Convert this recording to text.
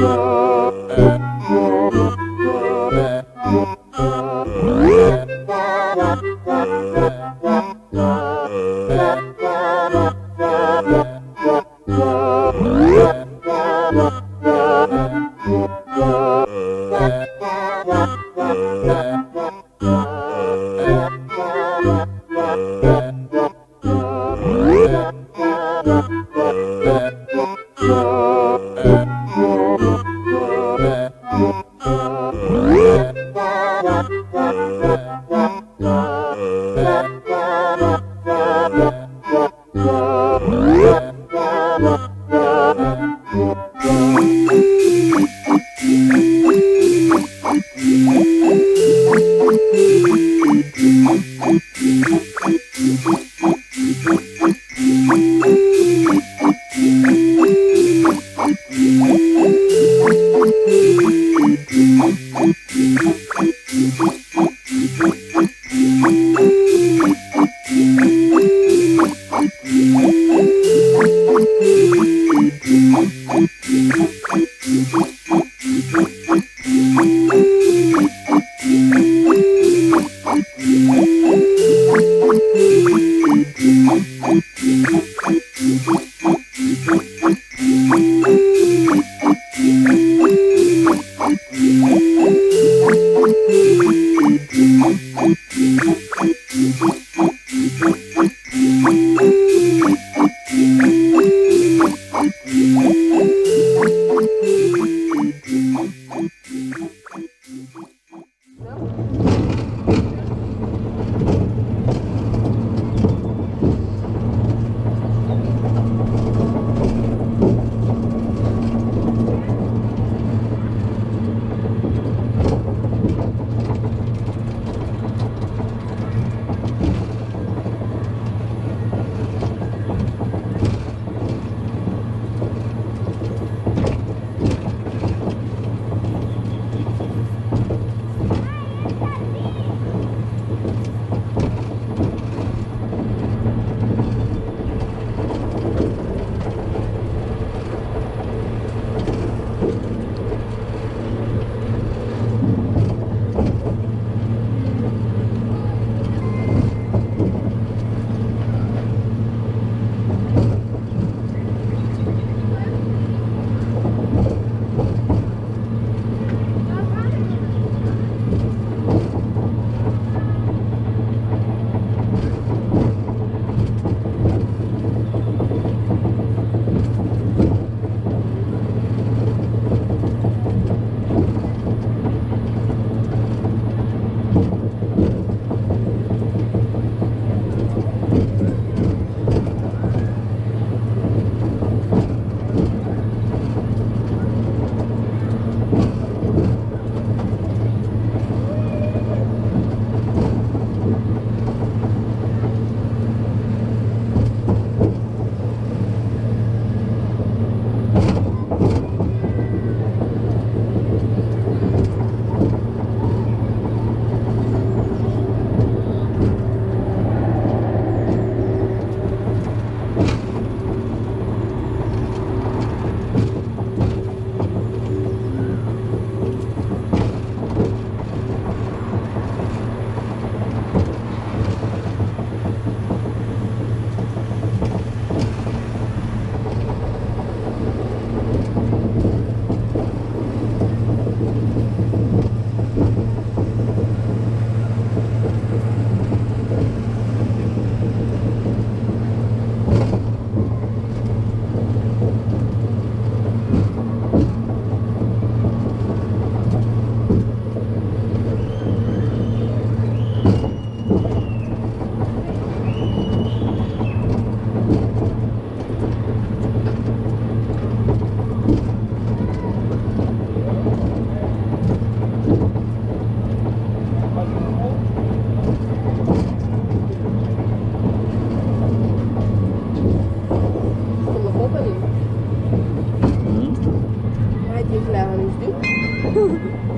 Yeah. Ha ha ha!